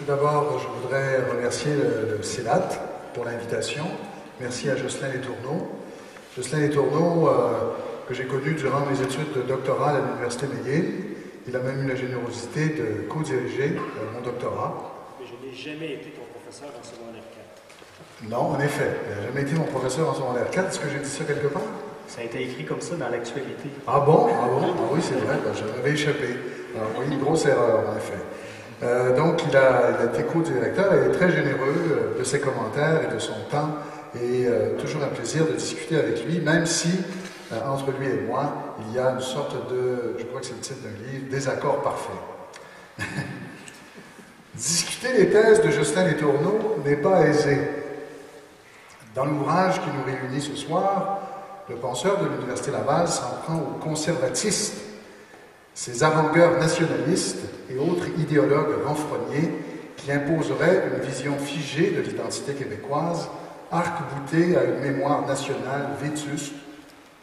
Tout d'abord, je voudrais remercier le, le CELAT pour l'invitation. Merci à Jocelyn Letourneau. Jocelyn Letourneau, euh, que j'ai connu durant mes études de doctorat à l'Université McGill, il a même eu la générosité de co-diriger euh, mon doctorat. Mais je n'ai jamais été ton professeur en secondaire 4. Non, en effet, il n'a jamais été mon professeur en secondaire 4. Est-ce que j'ai dit ça quelque part? Ça a été écrit comme ça dans l'actualité. Ah bon? Ah bon? Ah oui, c'est vrai, ben, j'avais échappé. Alors, oui, une grosse erreur, en effet. Euh, donc, il a, été co-directeur et est très généreux euh, de ses commentaires et de son temps. Et euh, toujours un plaisir de discuter avec lui, même si, entre lui et moi, il y a une sorte de, je crois que c'est le titre d'un livre, désaccord parfait. Discuter les thèses de Justin Letourneau n'est pas aisé. Dans l'ouvrage qui nous réunit ce soir, le penseur de l'Université Laval s'en prend aux conservatistes, ces avant-gardes nationalistes et autres idéologues renfrognés qui imposeraient une vision figée de l'identité québécoise, arc-boutée à une mémoire nationale vétuste,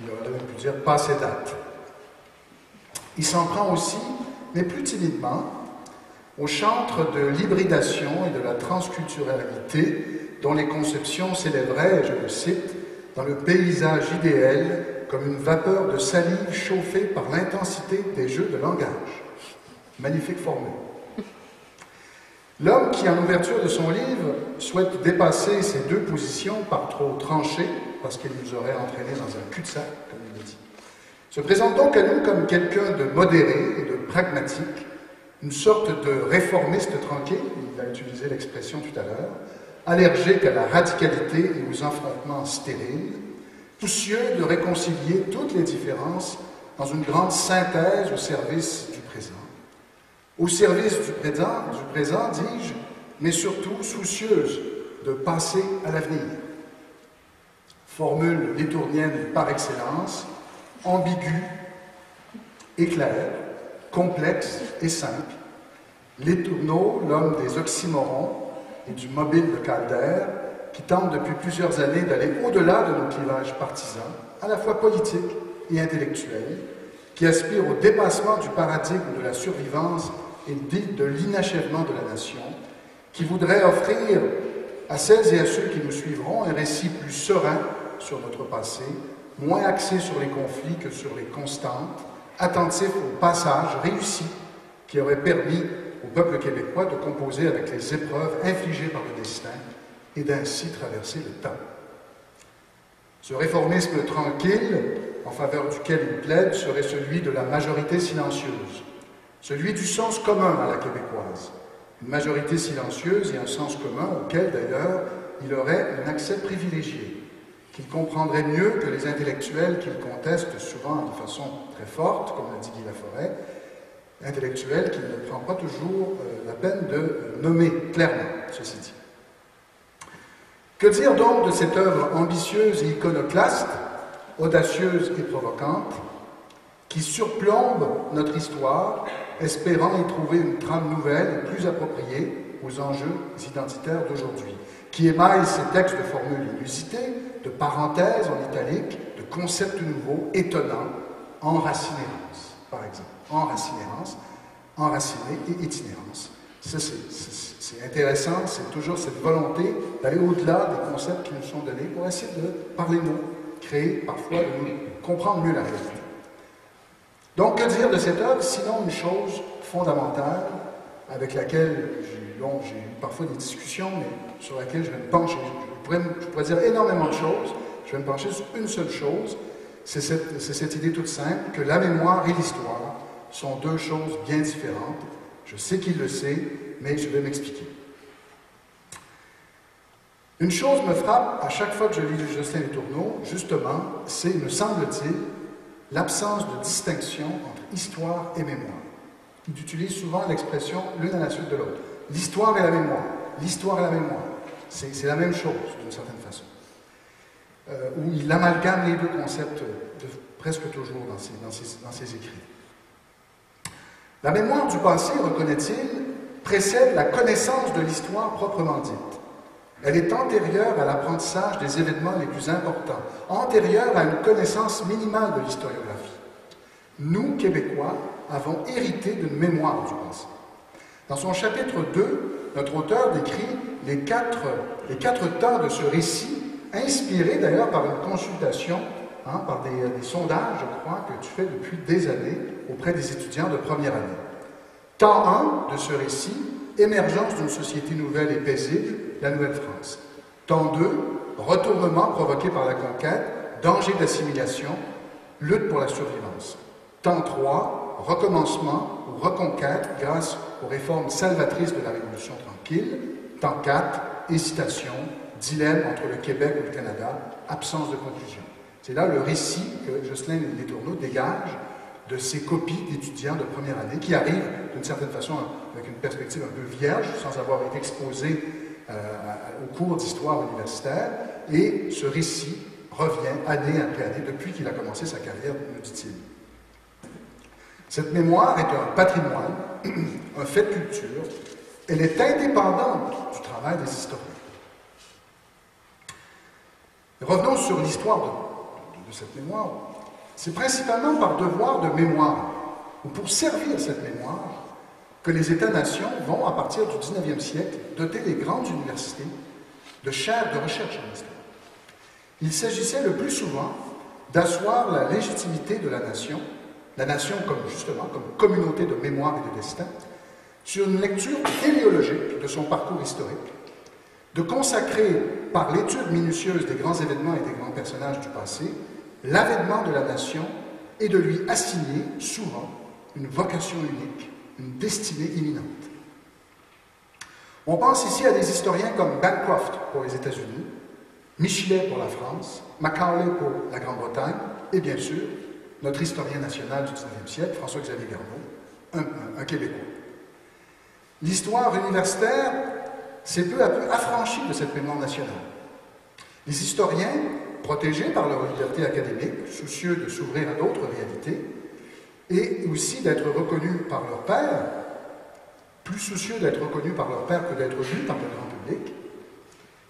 il aurait même pu dire passé date. Il s'en prend aussi, mais plus timidement, au chantre de l'hybridation et de la transculturalité dont les conceptions s'élèveraient, je le cite, dans le paysage idéal comme une vapeur de salive chauffée par l'intensité des jeux de langage. Magnifique formule. L'homme qui, en ouverture de son livre, souhaite dépasser ces deux positions par trop tranchées, parce qu'il nous aurait entraînés dans un cul-de-sac, comme il le dit, se présente donc à nous comme quelqu'un de modéré et de pragmatique, une sorte de réformiste tranquille, il a utilisé l'expression tout à l'heure, allergique à la radicalité et aux affrontements stériles, soucieux de réconcilier toutes les différences dans une grande synthèse au service du présent. Au service du présent, dis-je, mais surtout soucieuse de passer à l'avenir. Formule létournienne par excellence, ambiguë, éclair, complexe et simple. Létourneau, l'homme des oxymorons et du mobile de Calder, qui tente depuis plusieurs années d'aller au-delà de nos clivages partisans, à la fois politiques et intellectuels, qui aspire au dépassement du paradigme de la survivance et de l'inachèvement de la nation, qui voudrait offrir à celles et à ceux qui nous suivront un récit plus serein sur notre passé, moins axé sur les conflits que sur les constantes, attentif au passage réussi qui aurait permis au peuple québécois de composer avec les épreuves infligées par le destin et d'ainsi traverser le temps. Ce réformisme tranquille, en faveur duquel il plaide, serait celui de la majorité silencieuse, celui du sens commun à la québécoise, une majorité silencieuse et un sens commun auquel, d'ailleurs, il aurait un accès privilégié, qu'il comprendrait mieux que les intellectuels qu'il conteste souvent de façon très forte, comme l'a dit Guy Laforêt, intellectuels qu'il ne prend pas toujours euh, la peine de nommer clairement, ceci dit. Que dire donc de cette œuvre ambitieuse et iconoclaste, audacieuse et provocante, qui surplombe notre histoire, espérant y trouver une trame nouvelle et plus appropriée aux enjeux identitaires d'aujourd'hui, qui émaille ses textes de formules inusitées, de parenthèses en italique, de concepts nouveaux, étonnants, enracinérance, par exemple. Enracinérance, enraciné et itinérance. C'est intéressant, c'est toujours cette volonté d'aller au-delà des concepts qui nous sont donnés pour essayer de, par les mots, créer parfois, de comprendre mieux la réalité. Donc, que dire de cette œuvre, sinon une chose fondamentale avec laquelle j'ai eu parfois des discussions, mais sur laquelle je vais me pencher. Je pourrais, dire énormément de choses, je vais me pencher sur une seule chose, c'est cette idée toute simple que la mémoire et l'histoire sont deux choses bien différentes. Je sais qu'il le sait, mais je vais m'expliquer. Une chose me frappe à chaque fois que je lis Justin Tourneau, justement, c'est, me semble-t-il, l'absence de distinction entre histoire et mémoire. Il utilise souvent l'expression l'une à la suite de l'autre. L'histoire et la mémoire. L'histoire et la mémoire. C'est la même chose, d'une certaine façon. Euh, où il amalgame les deux concepts presque toujours dans ses écrits. La mémoire du passé, reconnaît-il, précède la connaissance de l'histoire proprement dite. Elle est antérieure à l'apprentissage des événements les plus importants, antérieure à une connaissance minimale de l'historiographie. Nous, Québécois, avons hérité d'une mémoire du passé. Dans son chapitre 2, notre auteur décrit les quatre, les quatre temps de ce récit, inspiré d'ailleurs par une consultation, hein, par des, des, sondages, je crois, que tu fais depuis des années auprès des étudiants de première année. Temps 1 de ce récit, émergence d'une société nouvelle et paisible, la Nouvelle-France. Temps 2, retournement provoqué par la conquête, danger d'assimilation, lutte pour la survivance. Temps 3, recommencement ou reconquête grâce aux réformes salvatrices de la Révolution tranquille. Temps 4, hésitation, dilemme entre le Québec ou le Canada, absence de conclusion. C'est là le récit que Jocelyn Letourneau dégage de ces copies d'étudiants de première année qui arrivent d'une certaine façon avec une perspective un peu vierge, sans avoir été exposés euh, au cours d'histoire universitaire, et ce récit revient année après année depuis qu'il a commencé sa carrière, me dit-il. Cette mémoire est un patrimoine, un fait de culture, elle est indépendante du travail des historiens. Revenons sur l'histoire de, de, cette mémoire. C'est principalement par devoir de mémoire, ou pour servir cette mémoire, que les États-nations vont, à partir du 19e siècle, doter les grandes universités de chaires de recherche en histoire. Il s'agissait le plus souvent d'asseoir la légitimité de la nation, la nation comme justement comme communauté de mémoire et de destin, sur une lecture téléologique de son parcours historique, de consacrer par l'étude minutieuse des grands événements et des grands personnages du passé l'avènement de la nation et de lui assigner souvent une vocation unique, une destinée imminente. On pense ici à des historiens comme Bancroft pour les États-Unis, Michelet pour la France, Macaulay pour la Grande-Bretagne, et bien sûr, notre historien national du XIXe siècle, François-Xavier Garneau, un, Québécois. L'histoire universitaire s'est peu à peu affranchie de cette mémoire nationale. Les historiens, protégés par leur liberté académique, soucieux de s'ouvrir à d'autres réalités, et aussi d'être reconnus par leur père, plus soucieux d'être reconnus par leur père que d'être vus par le grand public,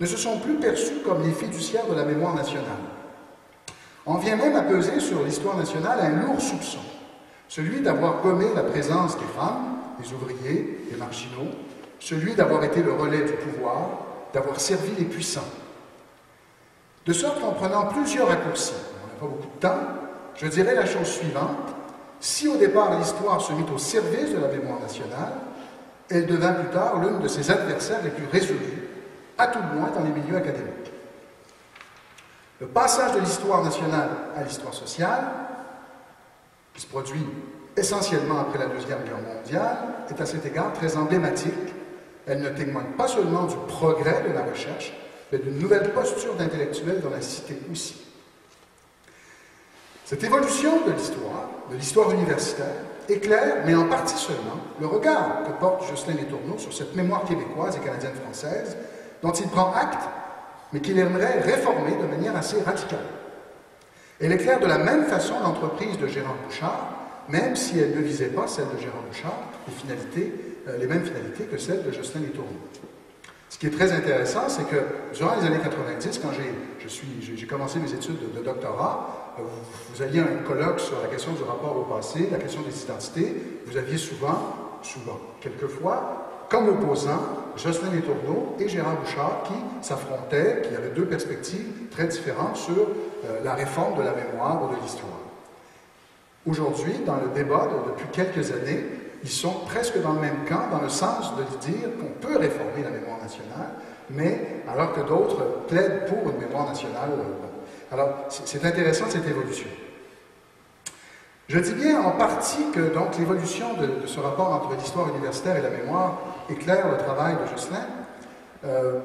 ne se sont plus perçus comme les fiduciaires de la mémoire nationale. On vient même à peser sur l'histoire nationale un lourd soupçon, celui d'avoir gommé la présence des femmes, des ouvriers, des marginaux, celui d'avoir été le relais du pouvoir, d'avoir servi les puissants. De sorte qu'en prenant plusieurs raccourcis, on n'a pas beaucoup de temps, je dirais la chose suivante. Si au départ l'histoire se mit au service de la mémoire nationale, elle devint plus tard l'une de ses adversaires les plus résolus, à tout le moins dans les milieux académiques. Le passage de l'histoire nationale à l'histoire sociale, qui se produit essentiellement après la Deuxième Guerre mondiale, est à cet égard très emblématique. Elle ne témoigne pas seulement du progrès de la recherche, mais d'une nouvelle posture d'intellectuel dans la cité aussi. Cette évolution de l'histoire, de l'histoire universitaire, éclaire, mais en partie seulement, le regard que porte Jocelyn Letourneau sur cette mémoire québécoise et canadienne-française, dont il prend acte, mais qu'il aimerait réformer de manière assez radicale. Elle éclaire de la même façon l'entreprise de Gérard Bouchard, même si elle ne visait pas celle de Gérard Bouchard, les, euh, mêmes finalités que celles de Jocelyn Letourneau. Ce qui est très intéressant, c'est que durant les années 90, quand j'ai commencé mes études de, doctorat, vous, vous, aviez un colloque sur la question du rapport au passé, la question des identités. Vous aviez souvent, souvent, quelquefois, comme opposants, Jocelyn Letourneau et Gérard Bouchard qui s'affrontaient, qui avaient deux perspectives très différentes sur euh, la réforme de la mémoire ou de l'histoire. Aujourd'hui, dans le débat de, depuis quelques années, ils sont presque dans le même camp, dans le sens de dire qu'on peut réformer la mémoire nationale, mais alors que d'autres plaident pour une mémoire nationale. Alors, c'est intéressant cette évolution. Je dis bien en partie que donc l'évolution de, ce rapport entre l'histoire universitaire et la mémoire éclaire le travail de Jocelyn. Euh,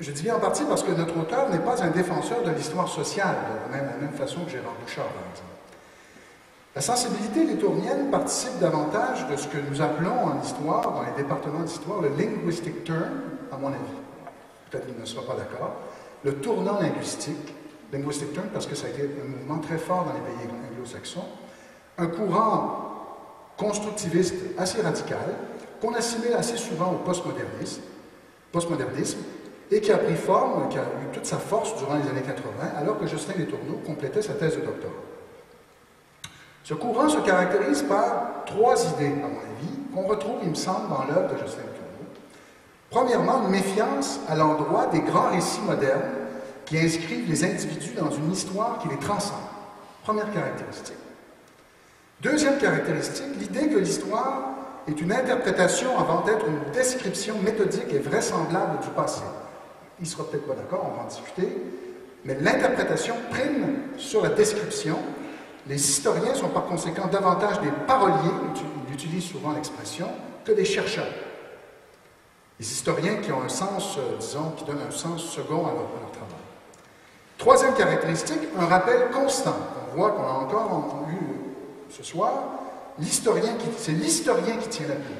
je dis bien en partie parce que notre auteur n'est pas un défenseur de l'histoire sociale, de la même, la même façon que Gérard Bouchard, par exemple. La sensibilité létournienne participe davantage de ce que nous appelons en histoire, dans les départements d'histoire, le linguistic turn, à mon avis. Peut-être qu'il ne sera pas d'accord. Le tournant linguistique, linguistic turn, parce que ça a été un mouvement très fort dans les pays anglo-saxons, un courant constructiviste assez radical, qu'on assimile assez souvent au postmodernisme, postmodernisme, et qui a pris forme, qui a eu toute sa force durant les années 80, alors que Justin Letourneau complétait sa thèse de doctorat. Ce courant se caractérise par trois idées, à mon avis, qu'on retrouve, il me semble, dans l'œuvre de Jocelyn Tourneau. Premièrement, une méfiance à l'endroit des grands récits modernes qui inscrivent les individus dans une histoire qui les transcende. Première caractéristique. Deuxième caractéristique, l'idée que l'histoire est une interprétation avant d'être une description méthodique et vraisemblable du passé. Il ne sera peut-être pas d'accord, on va en discuter, mais l'interprétation prime sur la description. Les historiens sont par conséquent davantage des paroliers, ils utilisent souvent l'expression, que des chercheurs. Les historiens qui ont un sens, euh, disons, qui donnent un sens second à leur, travail. Troisième caractéristique, un rappel constant. On voit qu'on a encore eu ce soir, l'historien c'est l'historien qui tient la plume.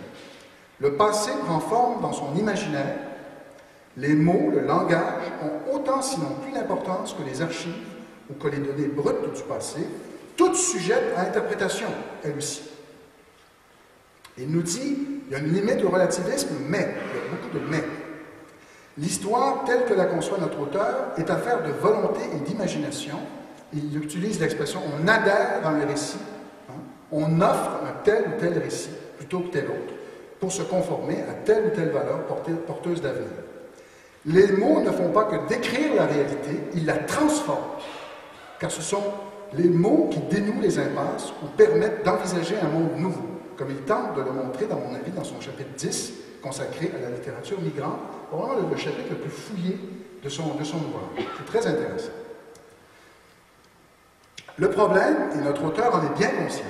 Le passé prend forme dans son imaginaire. Les mots, le langage ont autant, sinon plus d'importance que les archives ou que les données brutes du passé, toutes sujettes à interprétation, elles aussi. Il nous dit, il y a une limite au relativisme, mais, il y a beaucoup de mais. L'histoire, telle que la conçoit notre auteur, est affaire de volonté et d'imagination. Il utilise l'expression on adhère dans le récit on offre un tel ou tel récit plutôt que tel autre pour se conformer à telle ou telle valeur porteuse d'avenir. Les mots ne font pas que décrire la réalité, ils la transforment, car ce sont les mots qui dénouent les impasses ou permettent d'envisager un monde nouveau, comme il tente de le montrer, dans mon avis, dans son chapitre 10, consacré à la littérature migrante, probablement le, chapitre le plus fouillé de son, de son ouvrage. C'est très intéressant. Le problème, et notre auteur en est bien conscient,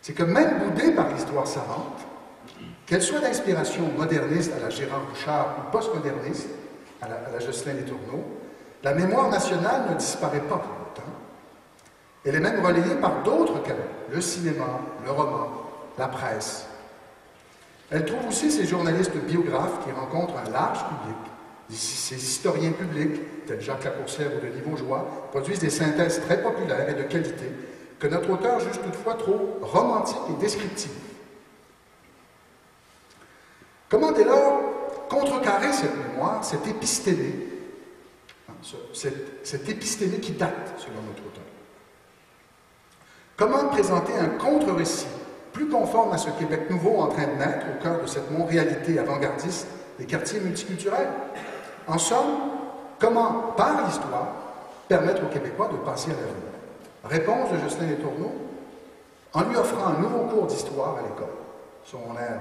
c'est que même boudée par l'histoire savante, qu'elle soit d'inspiration moderniste à la Gérard Bouchard ou postmoderniste à la, à la Jocelyn Tourneaux, la mémoire nationale ne disparaît pas. Elle est même relayée par d'autres canaux, le cinéma, le roman, la presse. Elle trouve aussi ses journalistes biographes qui rencontrent un large public. Ces historiens publics, tels Jacques Lacourcière ou Denis Vaugeois, produisent des synthèses très populaires et de qualité que notre auteur juge toutefois trop romantique et descriptive. Comment dès lors contrecarrer cette mémoire, cette épistémie, hein, cette, cette épistémie qui date, selon notre auteur? Comment présenter un contre-récit plus conforme à ce Québec nouveau en train de naître au cœur de cette Montréalité avant-gardiste des quartiers multiculturels? En somme, comment, par l'histoire, permettre aux Québécois de passer à l'avenir? Réponse de Justin Letourneau en lui offrant un nouveau cours d'histoire à l'école, secondaire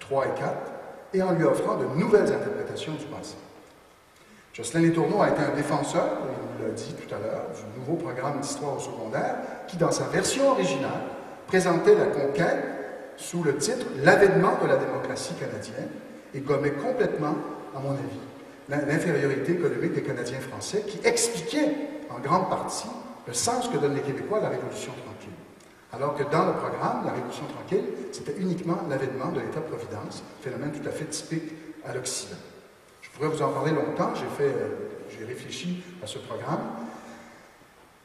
3 et 4, et en lui offrant de nouvelles interprétations du passé. Jocelyn Letourneau a été un défenseur, il nous l'a dit tout à l'heure, du nouveau programme d'histoire au secondaire qui, dans sa version originale, présentait la conquête sous le titre L'avènement de la démocratie canadienne et gommait complètement, à mon avis, l'infériorité économique des Canadiens français qui expliquait en grande partie le sens que donnent les Québécois à la Révolution tranquille. Alors que dans le programme, la Révolution tranquille, c'était uniquement l'avènement de l'État-providence, phénomène tout à fait typique à l'Occident. Je pourrais vous en parler longtemps, j'ai fait, euh, j'ai réfléchi à ce programme.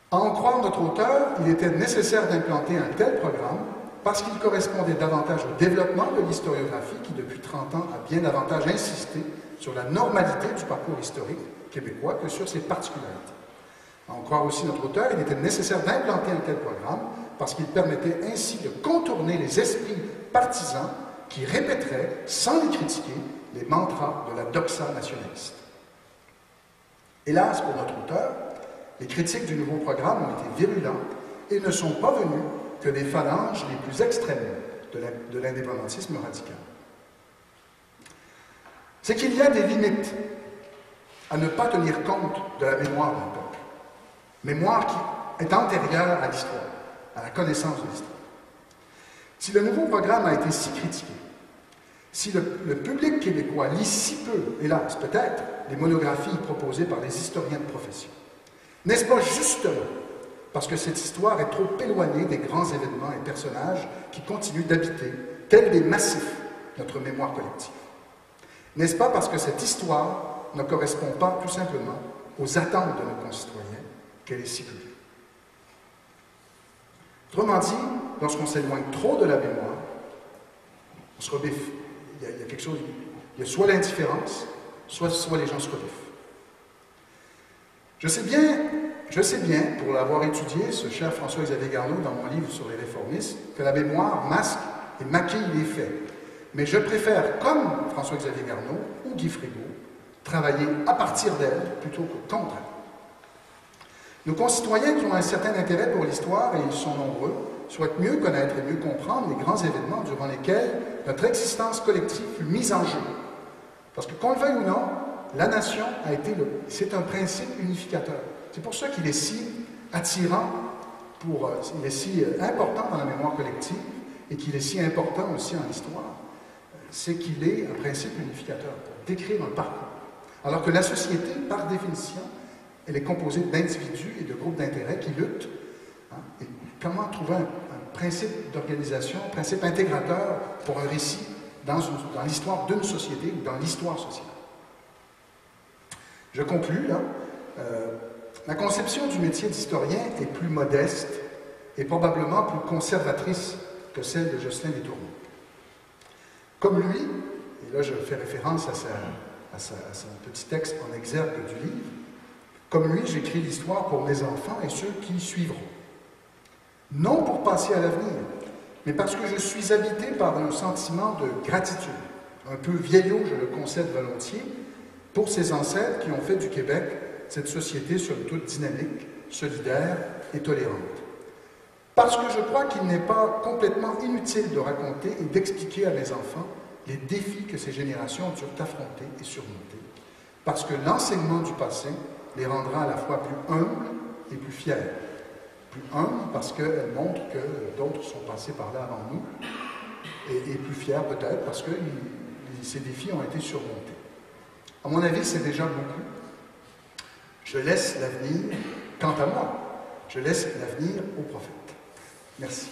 En croire notre auteur, il était nécessaire d'implanter un tel programme parce qu'il correspondait davantage au développement de l'historiographie qui, depuis 30 ans, a bien davantage insisté sur la normalité du parcours historique québécois que sur ses particularités. En croire aussi notre auteur, il était nécessaire d'implanter un tel programme parce qu'il permettait ainsi de contourner les esprits partisans qui répéteraient, sans les critiquer, les mantras de la doxa nationaliste. Hélas pour notre auteur, les critiques du nouveau programme ont été virulentes et ne sont pas venues que des phalanges les plus extrêmes de l'indépendantisme radical. C'est qu'il y a des limites à ne pas tenir compte de la mémoire d'un peuple mémoire qui est antérieure à l'histoire, à la connaissance de l'histoire. Si le nouveau programme a été si critiqué, si le, public québécois lit si peu, hélas peut-être, les monographies proposées par les historiens de profession, n'est-ce pas justement parce que cette histoire est trop éloignée des grands événements et personnages qui continuent d'habiter, tels des massifs, notre mémoire collective? N'est-ce pas parce que cette histoire ne correspond pas tout simplement aux attentes de nos concitoyens qu'elle est si Autrement dit, lorsqu'on s'éloigne trop de la mémoire, on se rebiffe. Il y, a, quelque chose, il y a soit l'indifférence, soit, les gens se rebiffent. Je sais bien, je sais bien, pour l'avoir étudié, ce cher François-Xavier Garneau, dans mon livre sur les réformistes, que la mémoire masque et maquille les faits. Mais je préfère, comme François-Xavier Garneau ou Guy Fribourg, travailler à partir d'elle plutôt que contre elle. Nos concitoyens qui ont un certain intérêt pour l'histoire, et ils sont nombreux, souhaitent mieux connaître et mieux comprendre les grands événements durant lesquels notre existence collective fut mise en jeu. Parce que qu'on le veuille ou non, la nation a été le... C'est un principe unificateur. C'est pour ça qu'il est si attirant, pour, euh, il est si euh, important dans la mémoire collective et qu'il est si important aussi en histoire. C'est qu'il est un principe unificateur pour décrire un parcours. Alors que la société, par définition, elle est composée d'individus et de groupes d'intérêts qui luttent. Hein, et comment trouver un, principe d'organisation, principe intégrateur pour un récit dans, l'histoire d'une société ou dans l'histoire sociale? Je conclus là. Euh, la conception du métier d'historien est plus modeste et probablement plus conservatrice que celle de Jocelyn Détourneau. Comme lui, et là je fais référence à son petit texte en exergue du livre, comme lui, j'écris l'histoire pour mes enfants et ceux qui suivront. Non pour passer à l'avenir, mais parce que je suis habité par un sentiment de gratitude, un peu vieillot, je le concède volontiers, pour ses ancêtres qui ont fait du Québec cette société somme toute dynamique, solidaire et tolérante. Parce que je crois qu'il n'est pas complètement inutile de raconter et d'expliquer à mes enfants les défis que ces générations ont dû affronter et surmonter. Parce que l'enseignement du passé les rendra à la fois plus humbles et plus fiers. Plus humbles parce qu'elles montrent que d'autres sont passés par là avant nous, et, plus fiers peut-être parce que ces défis ont été surmontés. À mon avis, c'est déjà beaucoup. Je laisse l'avenir, quant à moi, je laisse l'avenir au prophète. Merci.